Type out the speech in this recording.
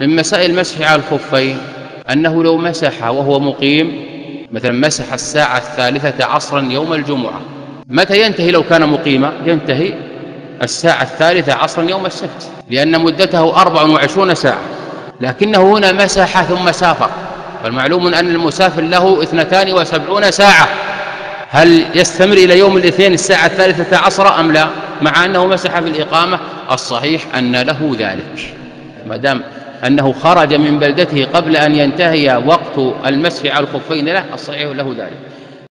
من مسائل المسح على الخفين أنه لو مسح وهو مقيم مثلا مسح الساعة الثالثة عصرا يوم الجمعة متى ينتهي لو كان مقيما؟ ينتهي الساعة الثالثة عصرا يوم السبت لأن مدته أربع وعشرون ساعة. لكنه هنا مسح ثم سافر فالمعلوم أن المسافر له اثنتان وسبعون ساعة. هل يستمر إلى يوم الاثنين الساعة الثالثة عصر أم لا؟ مع أنه مسح في الإقامة الصحيح أن له ذلك. ما دام أنه خرج من بلدته قبل أن ينتهي وقت المسح على الخفين له الصحيح له ذلك.